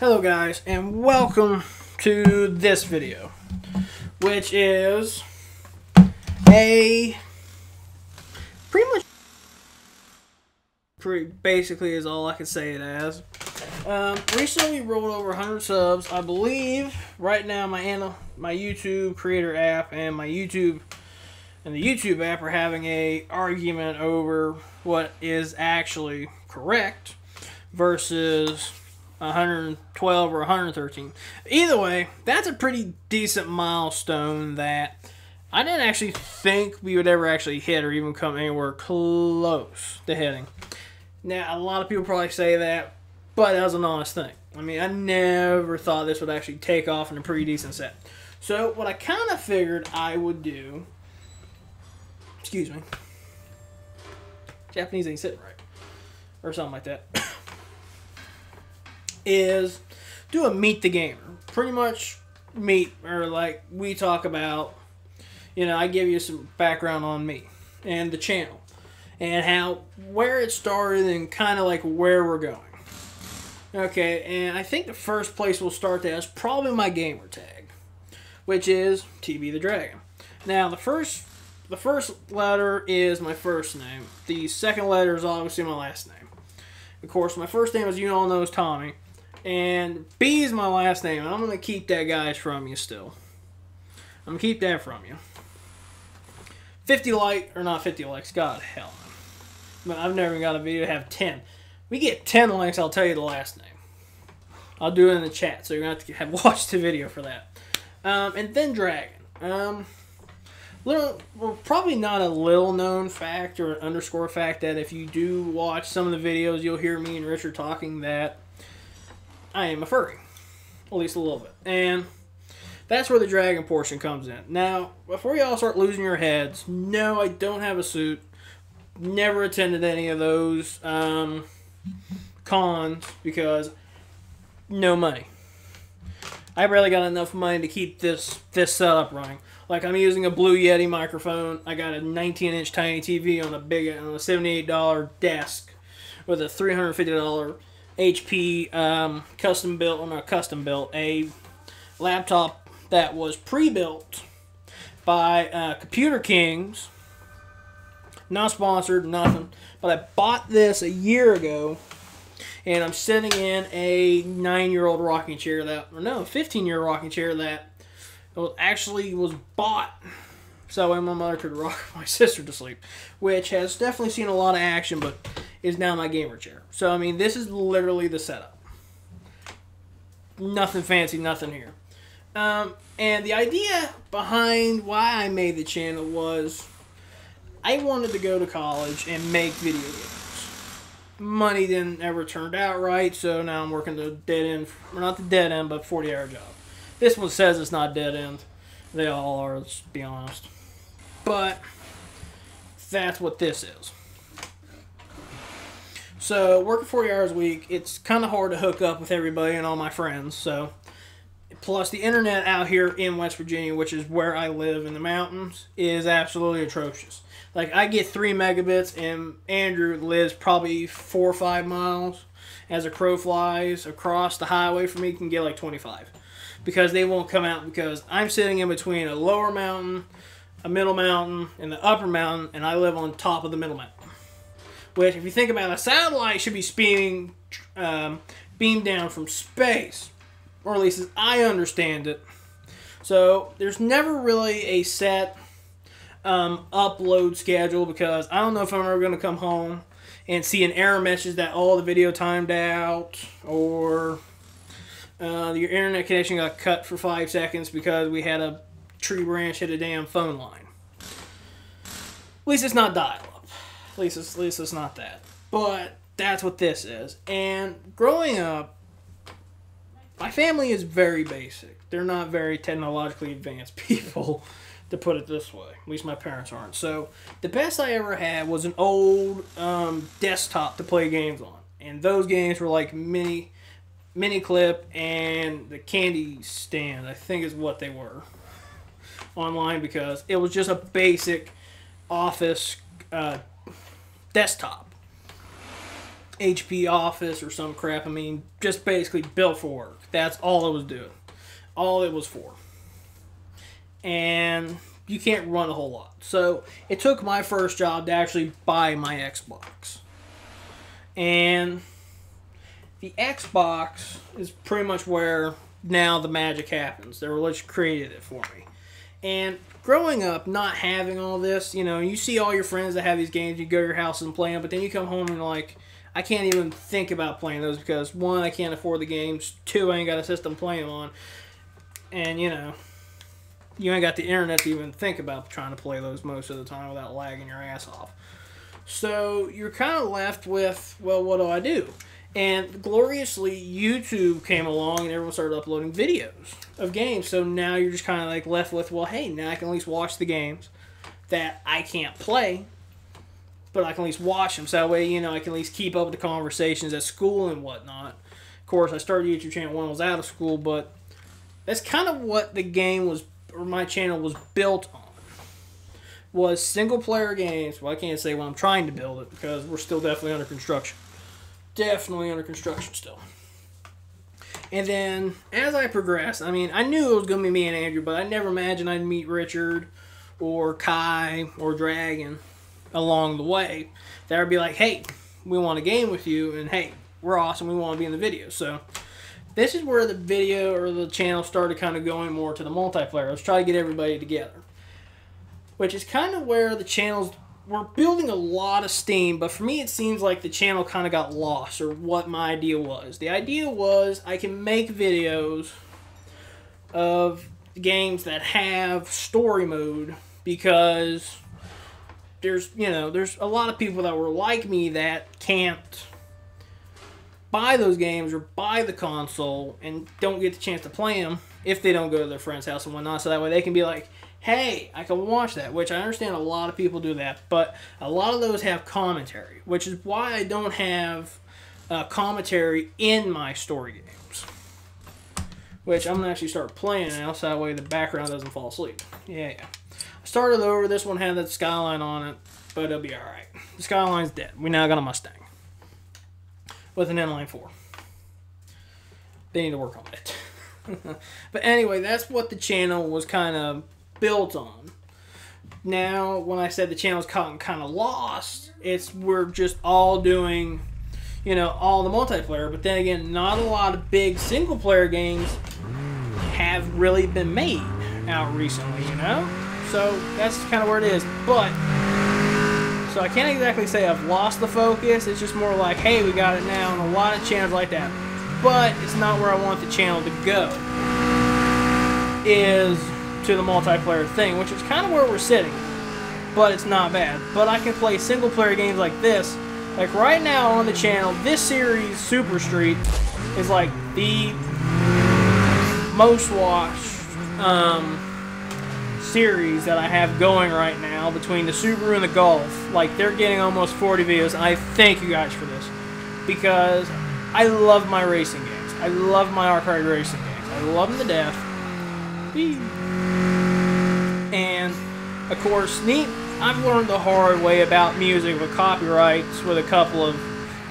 Hello guys and welcome to this video which is a pretty much pretty basically is all I can say it as. Um, recently rolled over 100 subs. I believe right now my my YouTube creator app and my YouTube and the YouTube app are having a argument over what is actually correct versus 112 or 113. Either way, that's a pretty decent milestone that I didn't actually think we would ever actually hit or even come anywhere close to hitting. Now, a lot of people probably say that, but that was an honest thing. I mean, I never thought this would actually take off in a pretty decent set. So, what I kind of figured I would do, excuse me, Japanese ain't sitting right, or something like that, is do a meet the gamer. Pretty much meet, or like we talk about, you know, I give you some background on me and the channel and how where it started and kind of like where we're going. Okay, and I think the first place we'll start that is probably my gamer tag, which is TB the Dragon. Now the first the first letter is my first name. The second letter is obviously my last name. Of course, my first name, as you all know, is Tommy, and B is my last name. And I'm gonna keep that guys from you still. I'm gonna keep that from you. 50 like or not 50 likes, God hell. But I've never got a video to have 10. We get 10 likes, I'll tell you the last name. I'll do it in the chat, so you're gonna have to have watched the video for that. Um, and then Dragon. Um, little, well, probably not a little known fact or an underscore fact that if you do watch some of the videos, you'll hear me and Richard talking that I am a furry, at least a little bit, and that's where the dragon portion comes in. Now, before y'all start losing your heads, no, I don't have a suit. Never attended any of those um, cons because no money. I barely got enough money to keep this this setup running. Like I'm using a Blue Yeti microphone. I got a 19 inch tiny TV on a big on a 78 dollar desk with a 350 dollar HP um, custom built or not custom built a laptop that was pre built by uh, Computer Kings not sponsored, nothing. But I bought this a year ago, and I'm sitting in a nine-year-old rocking chair that, or no, 15-year rocking chair that was actually was bought so my mother could rock my sister to sleep, which has definitely seen a lot of action, but is now my gamer chair. So I mean, this is literally the setup. Nothing fancy, nothing here. Um, and the idea behind why I made the channel was I wanted to go to college and make video games. Money didn't ever turned out right, so now I'm working the dead end, or not the dead end, but 40 hour job. This one says it's not dead end. They all are, let's be honest. But that's what this is. So working 40 hours a week, it's kind of hard to hook up with everybody and all my friends. So plus the internet out here in West Virginia, which is where I live in the mountains, is absolutely atrocious. Like I get three megabits, and Andrew lives probably four or five miles. As a crow flies across the highway from me, can get like 25 because they won't come out because I'm sitting in between a lower mountain, a middle mountain, and the upper mountain, and I live on top of the middle mountain. Which, if you think about it, a satellite should be beaming, um, beamed down from space, or at least as I understand it. So there's never really a set um, upload schedule because I don't know if I'm ever going to come home and see an error message that all the video timed out or uh, your internet connection got cut for five seconds because we had a tree branch hit a damn phone line. At least it's not dial. At least it's, at least it's not that. But that's what this is. And growing up, my family is very basic. They're not very technologically advanced people, to put it this way. At least my parents aren't. So the best I ever had was an old um, desktop to play games on. And those games were like mini Miniclip and the Candystand i think is what they were online because it was just a basic office uh, desktop HP Office or some crap. I mean, just basically built for work. That's all it was doing. All it was for. And you can't run a whole lot. So it took my first job to actually buy my Xbox. And the Xbox is pretty much where now the magic happens. They were just created it for me. And growing up, not having all this, you know, you see all your friends that have these games, you go to your house and play them, but then you come home and like, I can't even think about playing those because one, I can't afford the games. Two, I ain't got a system playing on, and you know, you ain't got the internet to even think about trying to play those most of the time without lagging your ass off. So you're kind of left with, well, what do I do? And gloriously, YouTube came along and everyone started uploading videos of games. So now you're just kind of like left with, well, hey, now I can at least watch the games that I can't play, but I can at least watch them. So that way, you know, I can at least keep up with the conversations at school and whatnot. Of course, I started YouTube channel when I was out of school, but that's kind of what the game was, or my channel was built on. Was single player games. Well, I can't say when I'm trying to build it because we're still definitely under construction definitely under construction still. And then as I progressed, I mean, I knew it was going to be me and Andrew, but I never imagined I'd meet Richard or Kai or Dragon along the way. That would be like, hey, we want a game with you, and hey, we're awesome, we want to be in the video. So this is where the video or the channel started kind of going more to the multiplayer. Let's try to get everybody together. Which is kind of where the channel's we're building a lot of steam, but for me it seems like the channel kind of got lost or what my idea was. The idea was I can make videos of games that have story mode because there's, you know, there's a lot of people that were like me that can't buy those games or buy the console and don't get the chance to play them if they don't go to their friend's house and whatnot. So that way they can be like, hey, I can watch that, which I understand a lot of people do that, but a lot of those have commentary, which is why I don't have uh, commentary in my story games. Which I'm going to actually start playing now, so that way the background doesn't fall asleep. Yeah, yeah. I started over, this one had that Skyline on it, but it'll be alright. The Skyline's dead. We now got a Mustang. With an inline 4. They need to work on it. but anyway, that's what the channel was kind of built on. Now, when I said the channel's gotten kind of lost, it's we're just all doing, you know, all the multiplayer. But then again, not a lot of big single player games have really been made out recently, you know? So that's kind of where it is. But, so I can't exactly say I've lost the focus. It's just more like, hey, we got it now, and a lot of channels like that. But it's not where I want the channel to go. Is to the multiplayer thing, which is kind of where we're sitting. But it's not bad. But I can play single player games like this. Like right now on the channel, this series, Super Street, is like the most watched um, series that I have going right now between the Subaru and the Golf. Like they're getting almost 40 videos. I thank you guys for this because I love my racing games. I love my arcade racing games. I love them to death. And of course, neat. I've learned the hard way about music with copyrights with a couple of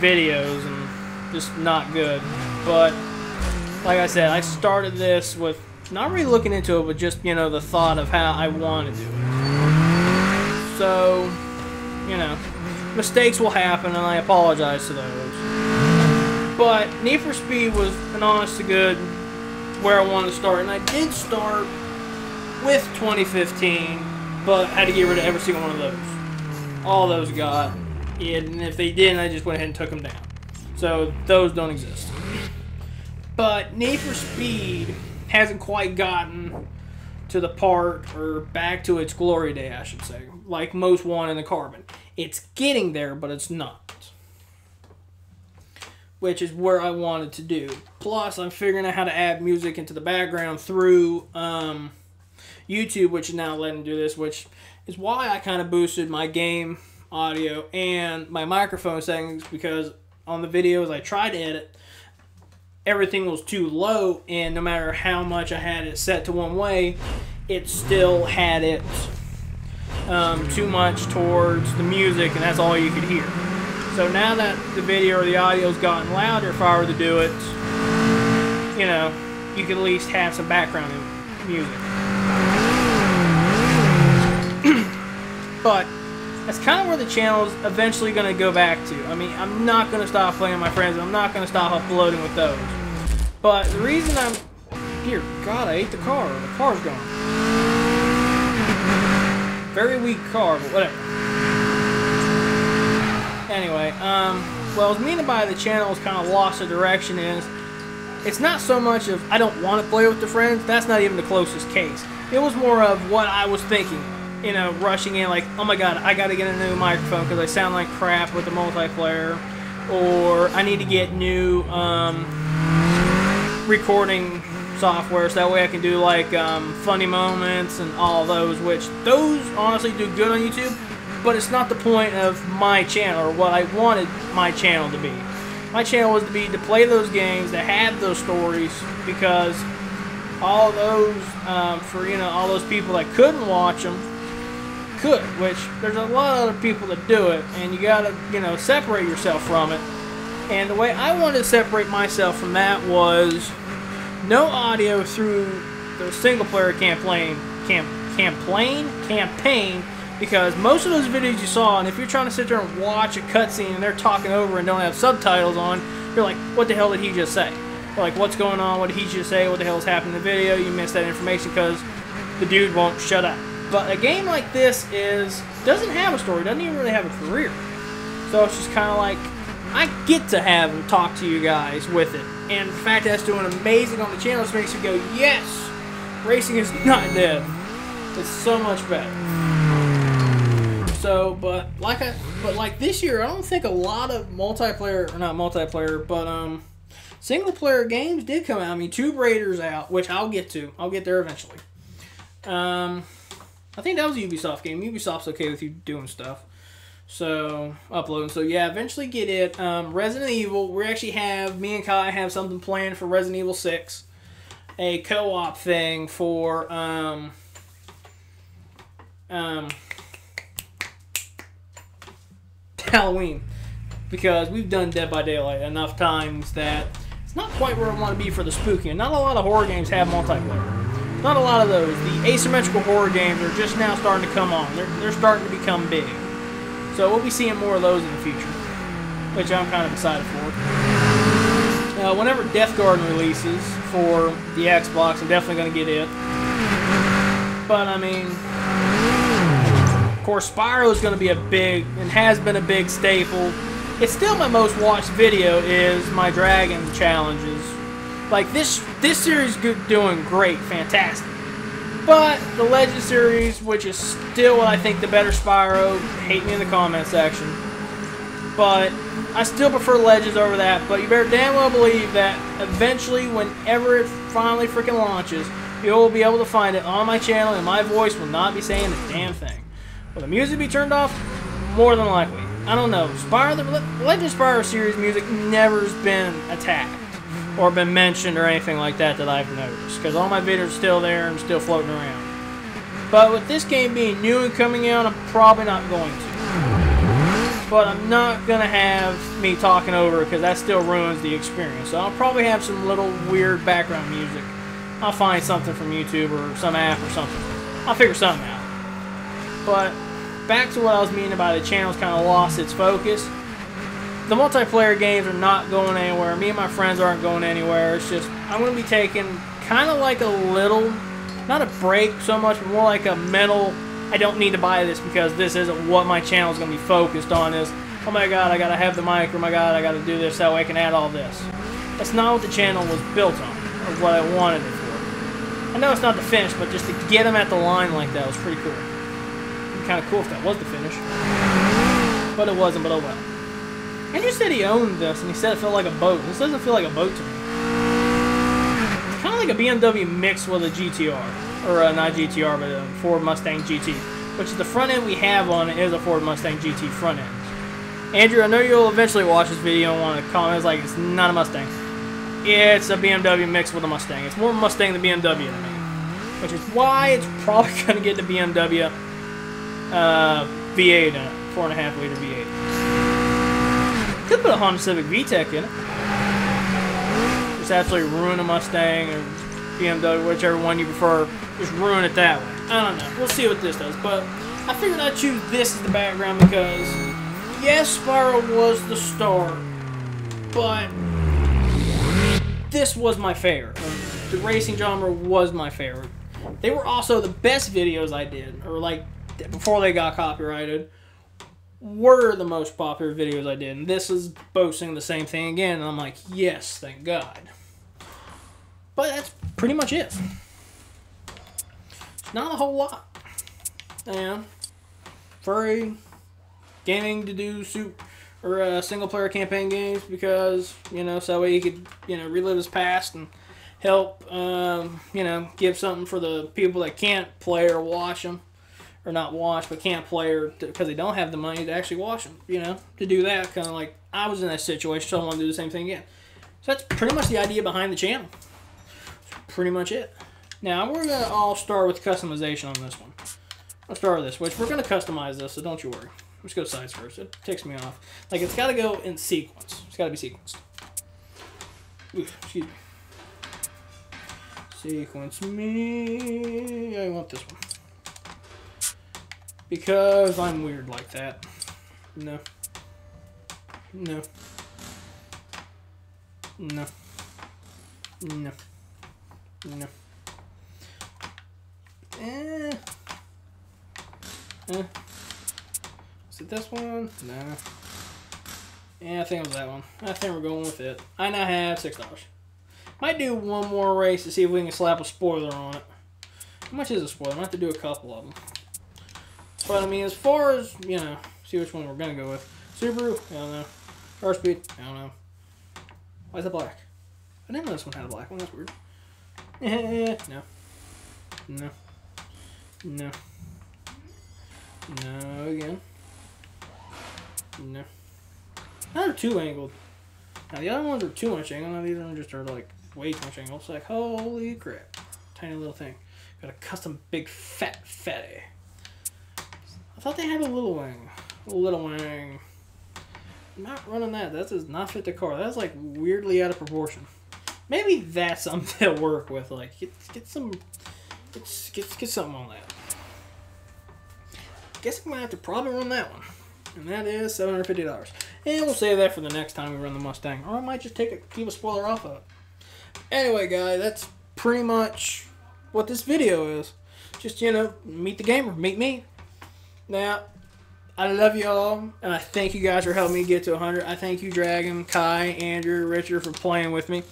videos and just not good. But like I said, I started this with not really looking into it, but just you know the thought of how I want to do it. So, you know, mistakes will happen, and I apologize to those. But Need for Speed was an honest to good where I wanted to start, and I did start with 2015, but had to get rid of every single one of those. All those got. And if they didn't, I just went ahead and took them down. So those don't exist. But Need for Speed hasn't quite gotten to the part, or back to its glory day, I should say. Like most one in the carbon. It's getting there, but it's not. Which is where I wanted to do. Plus, I'm figuring out how to add music into the background through um, YouTube, which is now letting do this, which is why I kind of boosted my game audio and my microphone settings because on the videos I tried to edit, everything was too low, and no matter how much I had it set to one way, it still had it um, too much towards the music, and that's all you could hear. So now that the video or the audio's gotten louder, if I were to do it, you know, you could at least have some background music. But that's kind of where the channel is eventually going to go back to. I mean, I'm not going to stop playing my friends. I'm not going to stop uploading with those. But the reason I'm here, God, I ate the car. The car's gone. Very weak car, but whatever. Anyway, um, what I was meaning by the channel has kind of lost the direction is it's not so much of I don't want to play with the friends. That's not even the closest case. It was more of what I was thinking. You know, rushing in like, oh my god, I got to get a new microphone because I sound like crap with the multiplayer, or I need to get new um, recording software so that way I can do like um, funny moments and all those, which those honestly do good on YouTube, but it's not the point of my channel or what I wanted my channel to be. My channel was to be to play those games that have those stories because all those um, for you know all those people that couldn't watch them which there's a lot of other people that do it, and you gotta you know separate yourself from it. And the way I wanted to separate myself from that was no audio through the single player campaign, camp, campaign, campaign, because most of those videos you saw, and if you're trying to sit there and watch a cutscene and they're talking over and don't have subtitles on, you're like, what the hell did he just say? Like, what's going on? What did he just say? What the hell is happening in the video? You missed that information because the dude won't shut up. But a game like this is doesn't have a story, doesn't even really have a career. So it's just kind of like I get to have and talk to you guys with it. And the fact that it's doing amazing on the channel just makes you go, yes, racing is not dead. It's so much better. So, but like I, but like this year, I don't think a lot of multiplayer, or not multiplayer, but um, single player games did come out. I mean, Tomb Raider's out, which I'll get to. I'll get there eventually. Um, I think that was a Ubisoft game. Ubisoft's okay with you doing stuff. So uploading. So yeah, eventually get it. Um, Resident Evil. We actually have me and Kai have something planned for Resident Evil Six, a co-op thing for um, um, Halloween, because we've done Dead by Daylight enough times that it's not quite where I want to be for the spooky. And not a lot of horror games have multiplayer. Not a lot of those. The asymmetrical horror games are just now starting to come on. They're, they're starting to become big. So we'll be seeing more of those in the future, which I'm kind of excited for. Uh, whenever Deathgarden releases for the Xbox, I'm definitely going to get it. But I mean, of course, Spyro is going to be a big and has been a big staple. It's still my most watched video is my Dragon challenges. Like this, this series doing great, fantastic. But the Legend series, which is still what I think the better Spyro, hate me in the comment section. But I still prefer Legends over that. But you better damn well believe that eventually, whenever it finally freaking launches, you'll be able to find it on my channel, and my voice will not be saying a damn thing. Will the music be turned off? More than likely. I don't know. Spyro, the Legend Spyro series music never has been attacked or been mentioned or anything like that that I've noticed. Because all my videos are still there and still floating around. But with this game being new and coming out, I'm probably not going to. But I'm not going to have me talking over because that still ruins the experience. So I'll probably have some little weird background music. I'll find something from YouTube or some app or something. I'll figure something out. But back to what I was meaning by the channel's kind of lost its focus the multiplayer games are not going anywhere. Me and my friends aren't going anywhere. It's just I'm going to be taking kind of like a little, not a break so much, but more like a mental. I don't need to buy this because this isn't what my channel is going to be focused on. Is oh my god, I got to have the mic, or my god, I got to do this way I can add all this. That's not what the channel was built on, or what I wanted it for. I know it's not the finish, but just to get them at the line like that was pretty cool. Kind of cool if that was the finish, but it wasn't. But oh well. Andrew said he owned this, and he said it felt like a boat. This doesn't feel like a boat to me. It's kind of like a BMW mixed with a GTR. Or uh, not GTR, but a Ford Mustang GT. Which is the front end we have on it is a Ford Mustang GT front end. Andrew, I know you'll eventually watch this video and want to comment. It's like, it's not a Mustang. It's a BMW mixed with a Mustang. It's more Mustang than BMW to me. Which is why it's probably going to get the BMW uh, V8 in it. 4.5 liter V8. Put a Honda Civic VTEC in it. Just absolutely ruin a Mustang or BMW, whichever one you prefer. Just ruin it that way. I don't know. We'll see what this does. But I figured I'd choose this as the background because, yes, Spyro was the star, but this was my favorite. The racing genre was my favorite. They were also the best videos I did, or like before they got copyrighted, were the most popular videos I did. And this is boasting the same thing again. And I'm like, yes, thank God. But that's pretty much it. Not a whole lot. And furry gaming to do soup or uh, single player campaign games because you know so he could you know relive his past and help um, you know give something for the people that can't play or watch them or not watch but can't play or because they don't have the money to actually wash them you know to do that kind of like I was in that situation so I want to do the same thing again so that's pretty much the idea behind the channel that's pretty much it now we're gonna all start with customization on this one Let's start with this, which we're going to customize this, so don't you worry. Let's go sides first. It takes me off. Like, it's got to go in sequence. It's got to be sequenced. Ooh, excuse me. Sequence me. I want this one. Because I'm weird like that. No. No. No. No. No. Eh. Eh. Is it this one? Nah. Yeah, I think it was that one. I think we're going with it. I now have six dollars. Might do one more race to see if we can slap a spoiler on it. How much is a spoiler? I might have to do a couple of them. But I mean, as far as you know, see which one we're gonna go with. Subaru? I don't know. Car speed? I don't know. Why is it black? I didn't know this one had a black one. That's weird. no. No. No. No, again. No. Not are two angled. Now the other ones are too much angled. Now these ones just are like way too much angled. It's like holy crap, tiny little thing. Got a custom big fat fatty. I thought they had a little wing. A little wing. I'm not running that. That does not fit the car. That's like weirdly out of proportion. Maybe that's something to work with. Like get get some get get, get something on that guess I'm to have to probably run that one. And that is $750. And we'll save that for the next time we run the Mustang. Or I might just take a, keep a spoiler off of it. Anyway, guys, that's pretty much what this video is. Just, you know, meet the gamer. Meet me. Now, I love you all, and I thank you guys for helping me get to 100. I thank you, Dragon, Kai, Andrew, Richard, for playing with me.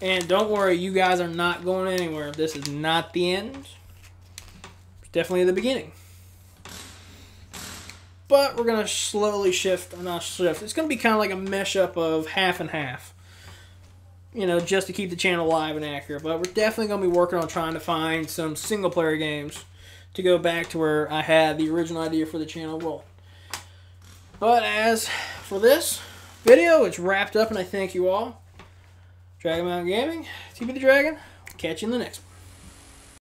And don't worry, you guys are not going anywhere. This is not the end. It's definitely the beginning. But we're going to slowly shift, and not shift. It's going to be kind of like a mesh up of half and half. You know, just to keep the channel live and accurate. But we're definitely going to be working on trying to find some single player games to go back to where I had the original idea for the channel roll. But as for this video, it's wrapped up and I thank you all. Dragon Mountain Gaming, TB the Dragon. Catch you in the next one.